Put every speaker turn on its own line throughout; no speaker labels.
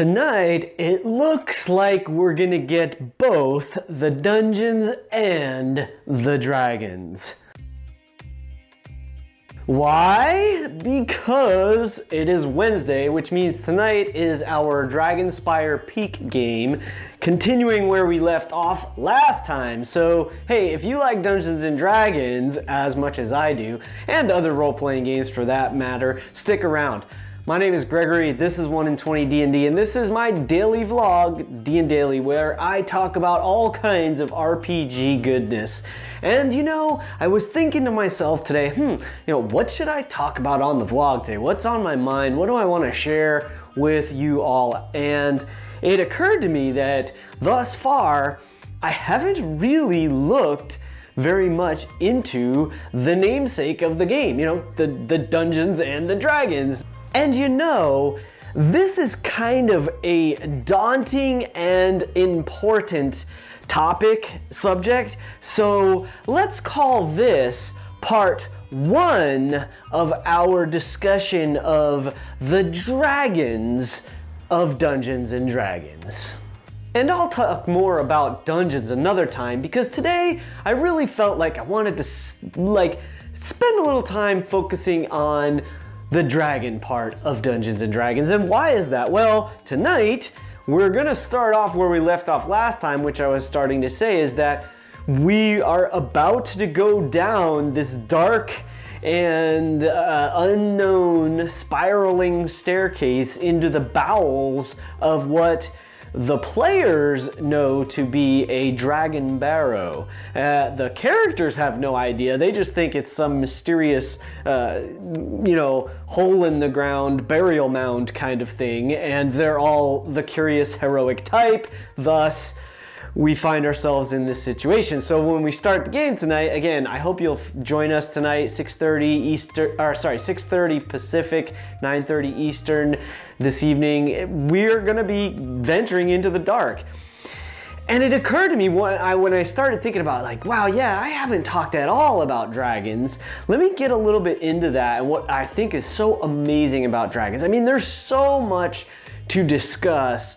Tonight, it looks like we're gonna get both the Dungeons and the Dragons. Why? Because it is Wednesday, which means tonight is our Dragonspire Peak game, continuing where we left off last time. So, hey, if you like Dungeons and Dragons as much as I do, and other role-playing games for that matter, stick around. My name is Gregory, this is 1 in 20 D&D, and this is my daily vlog, DnDaily, where I talk about all kinds of RPG goodness. And you know, I was thinking to myself today, hmm, you know, what should I talk about on the vlog today? What's on my mind? What do I want to share with you all? And it occurred to me that thus far, I haven't really looked very much into the namesake of the game, you know, the, the Dungeons and the Dragons. And you know, this is kind of a daunting and important topic, subject. So let's call this part one of our discussion of the dragons of Dungeons and Dragons. And I'll talk more about dungeons another time because today I really felt like I wanted to like spend a little time focusing on the dragon part of Dungeons and Dragons. And why is that? Well, tonight we're gonna start off where we left off last time, which I was starting to say is that we are about to go down this dark and uh, unknown spiraling staircase into the bowels of what the players know to be a dragon barrow. Uh, the characters have no idea. They just think it's some mysterious, uh, you know, hole in the ground burial mound kind of thing. And they're all the curious heroic type. Thus, we find ourselves in this situation. So when we start the game tonight, again, I hope you'll join us tonight, 6:30 Eastern, or sorry, 6:30 Pacific, 9:30 Eastern this evening. We're gonna be venturing into the dark. And it occurred to me when I, when I started thinking about like, wow, yeah, I haven't talked at all about dragons. Let me get a little bit into that and what I think is so amazing about dragons. I mean, there's so much to discuss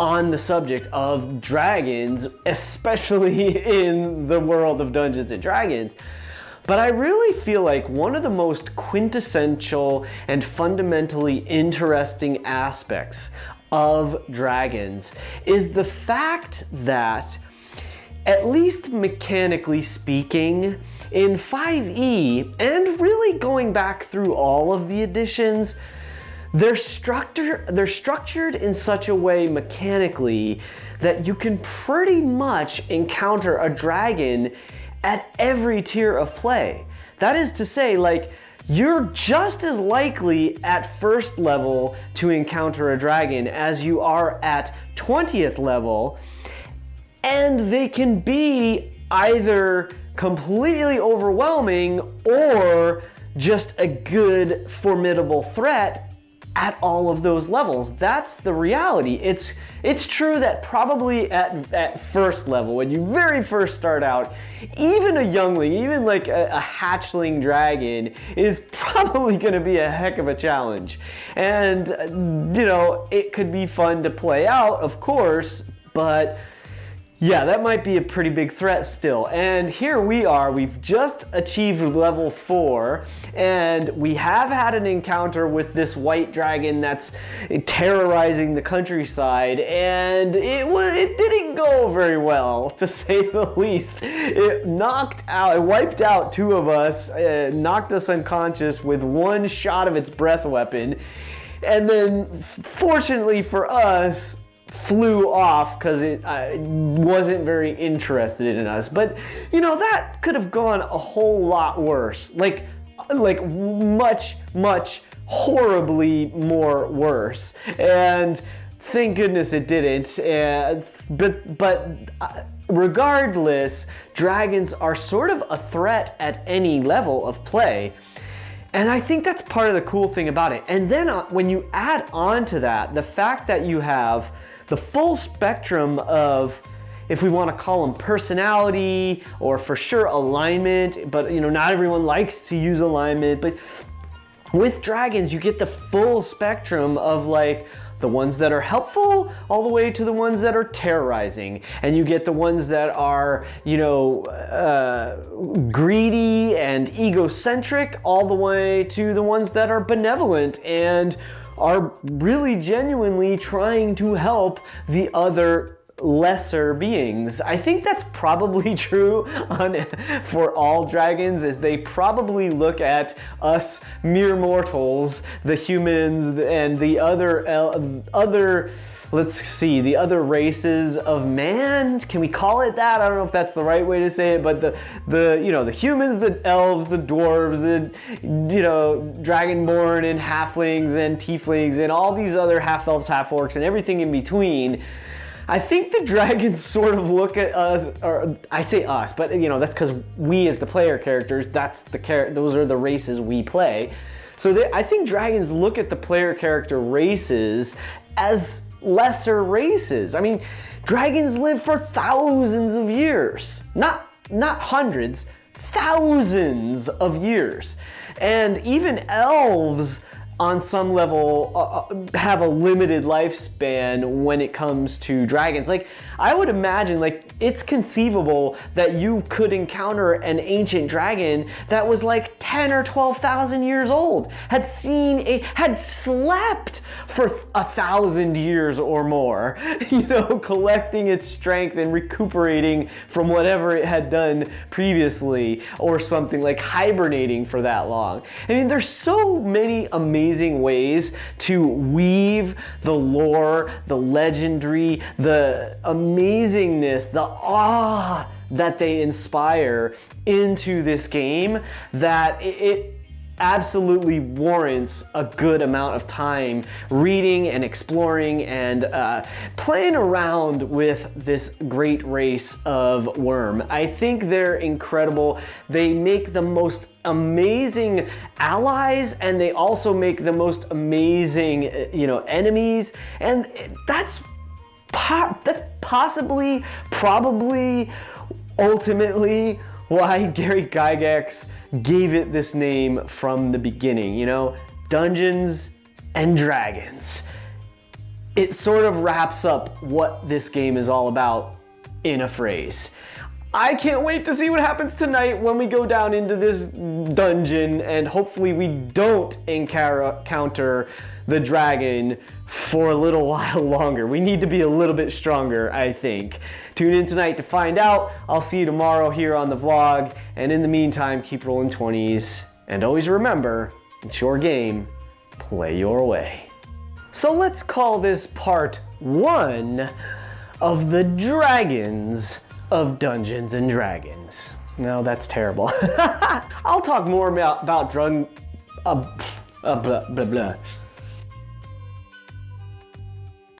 on the subject of dragons, especially in the world of Dungeons and Dragons. But I really feel like one of the most quintessential and fundamentally interesting aspects of dragons is the fact that, at least mechanically speaking, in 5e, and really going back through all of the editions, they're, structure, they're structured in such a way mechanically that you can pretty much encounter a dragon at every tier of play. That is to say, like, you're just as likely at first level to encounter a dragon as you are at 20th level, and they can be either completely overwhelming or just a good, formidable threat at all of those levels. That's the reality. It's it's true that probably at, at first level, when you very first start out, even a youngling, even like a, a hatchling dragon is probably going to be a heck of a challenge. And, uh, you know, it could be fun to play out, of course, but yeah, that might be a pretty big threat still. And here we are, we've just achieved level four, and we have had an encounter with this white dragon that's terrorizing the countryside, and it, it didn't go very well, to say the least. It knocked out, it wiped out two of us, uh, knocked us unconscious with one shot of its breath weapon, and then fortunately for us, flew off because it uh, wasn't very interested in us. But you know that could have gone a whole lot worse. Like, like much, much horribly more worse. And thank goodness it didn't. But but uh, regardless, dragons are sort of a threat at any level of play. And I think that's part of the cool thing about it. And then uh, when you add on to that, the fact that you have the full spectrum of if we want to call them personality or for sure alignment, but you know, not everyone likes to use alignment, but with dragons, you get the full spectrum of like the ones that are helpful all the way to the ones that are terrorizing. And you get the ones that are, you know, uh, greedy and egocentric all the way to the ones that are benevolent and are really genuinely trying to help the other lesser beings. I think that's probably true on, for all dragons is they probably look at us mere mortals, the humans and the other other let's see, the other races of man. Can we call it that? I don't know if that's the right way to say it, but the the you know the humans, the elves, the dwarves, the you know dragonborn and halflings and tieflings and all these other half elves, half orcs, and everything in between. I think the dragons sort of look at us, or I say us, but you know that's because we as the player characters, that's the char- those are the races we play. So they, I think dragons look at the player character races as lesser races. I mean, dragons live for thousands of years, not not hundreds, thousands of years, and even elves on some level uh, uh, have a limited lifespan when it comes to dragons. Like I would imagine like it's conceivable that you could encounter an ancient dragon that was like 10 or 12,000 years old, had seen a had slept for a thousand years or more, you know, collecting its strength and recuperating from whatever it had done previously or something like hibernating for that long. I mean, there's so many amazing amazing ways to weave the lore, the legendary, the amazingness, the awe that they inspire into this game that it, absolutely warrants a good amount of time reading and exploring and uh, playing around with this great race of wyrm. I think they're incredible. They make the most amazing allies and they also make the most amazing you know enemies and that's po- that's possibly probably ultimately why Gary Gygax gave it this name from the beginning, you know? Dungeons and Dragons. It sort of wraps up what this game is all about in a phrase. I can't wait to see what happens tonight when we go down into this dungeon and hopefully we don't encounter the dragon for a little while longer. We need to be a little bit stronger, I think. Tune in tonight to find out. I'll see you tomorrow here on the vlog. And in the meantime, keep rolling 20s. And always remember, it's your game. Play your way. So let's call this part one of the dragons of Dungeons and Dragons. No, that's terrible. I'll talk more about, about drug, uh, uh, blah, blah, blah.